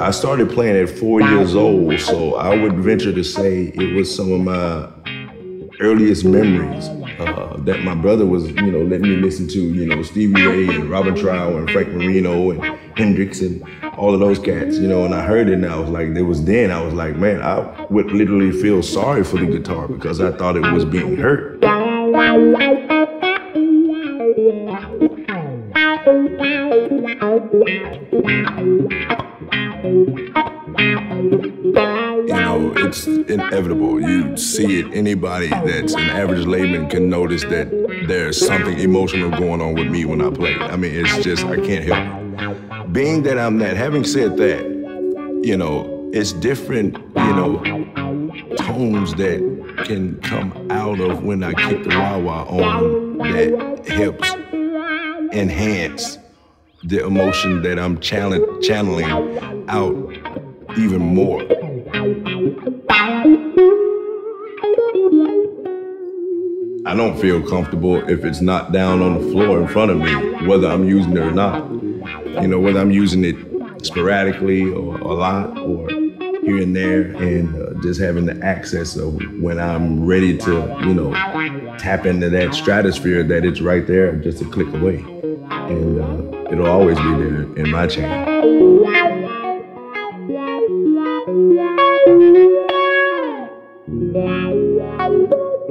I started playing at four years old, so I would venture to say it was some of my earliest memories uh, that my brother was, you know, letting me listen to, you know, Stevie Ray and Robin Trower and Frank Marino and Hendrix and all of those cats, you know, and I heard it and I was like, there was then, I was like, man, I would literally feel sorry for the guitar because I thought it was being hurt. You know, it's inevitable. You see it. Anybody that's an average layman can notice that there's something emotional going on with me when I play. I mean, it's just, I can't help it. Being that I'm that, having said that, you know, it's different, you know, tones that can come out of when I kick the wah wah on that helps enhance the emotion that I'm channeling out even more. I don't feel comfortable if it's not down on the floor in front of me, whether I'm using it or not. You know, whether I'm using it sporadically or a lot or here and there, and uh, just having the access of when I'm ready to, you know, tap into that stratosphere that it's right there, just a click away. And uh, it'll always be there in my channel. Yeah.